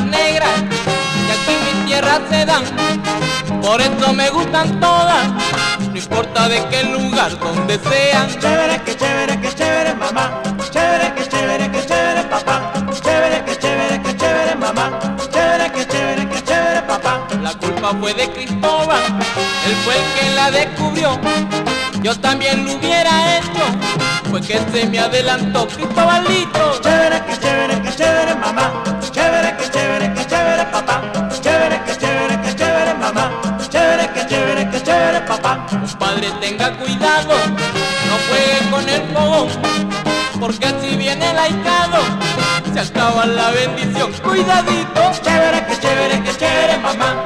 negras que aquí en mi tierra se dan. Por eso me gustan todas, no importa de qué lugar, donde sean. Chévere, que chévere, que chévere, mamá. Chévere, que chévere, que chévere, papá. Chévere, que chévere, que chévere, mamá. Chévere, que chévere, que chévere, papá. La culpa fue de Cristóbal, él fue el que la descubrió. Yo también lo hubiera hecho, fue que se me adelantó Cristóbalito. Chévere, que chévere, que chévere, mamá. Papá. Padre, tenga cuidado, no juegue con el fogón, porque si viene el se acaba la bendición. Cuidadito. Chévere, que chévere, que chévere, mamá.